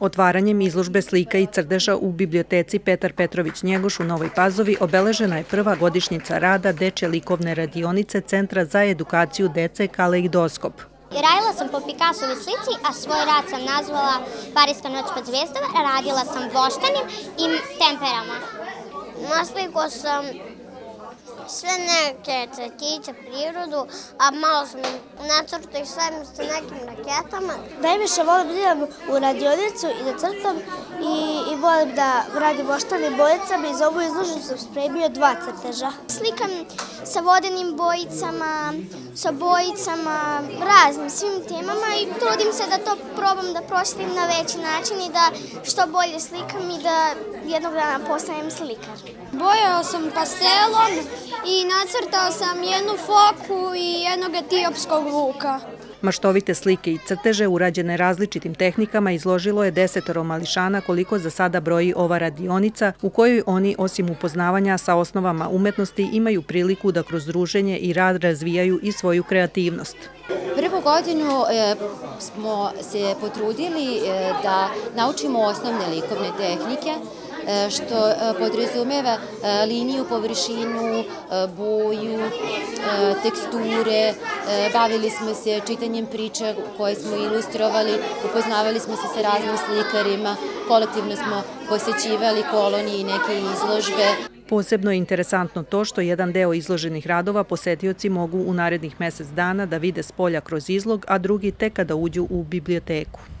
Otvaranjem izložbe slika i crdeža u biblioteci Petar Petrović Njegoš u Novoj Pazovi obeležena je prva godišnjica rada Deče likovne radionice Centra za edukaciju dece Kaleidoskop. Radila sam po Picassovi slici, a svoj rad sam nazvala Parijska noć pod zvijezdama. Radila sam voštanim i temperama. Nasliko sam sve neke cvetiće, prirodu, a malo sam nacrta i sve sa nekim raketama. Najviše volim da idem u radionicu i da crtam i, i volim da radim oštanim bojicama i za ovu izloženu sam spremio dva crteža. Slikam sa vodenim bojicama, sa bojicama, raznim svim temama i trudim se da to probam da proslim na veći način i da što bolje slikam i da jednog dana postanem slikar. Bojao sam pastelom i nacrtao sam jednu foku i jednog etiopskog vuka. Maštovite slike i crteže urađene različitim tehnikama izložilo je desetoro mališana koliko za sada broji ova radionica u kojoj oni osim upoznavanja sa osnovama umetnosti imaju priliku da kroz druženje i rad razvijaju i svoju kreativnost. Prvu godinu e, smo se potrudili e, da naučimo osnovne likovne tehnike, što e, podrazumeva e, liniju, površinu, boju, teksture. Bavili smo se čitanjem priča koje smo ilustrovali, upoznavali smo se sa raznim slikarima, kolektivno smo posećivali kolonije i neke izložbe. Posebno je interesantno to što jedan deo izloženih radova posetioci mogu u narednih mesec dana da vide s polja kroz izlog, a drugi tek kada uđu u biblioteku.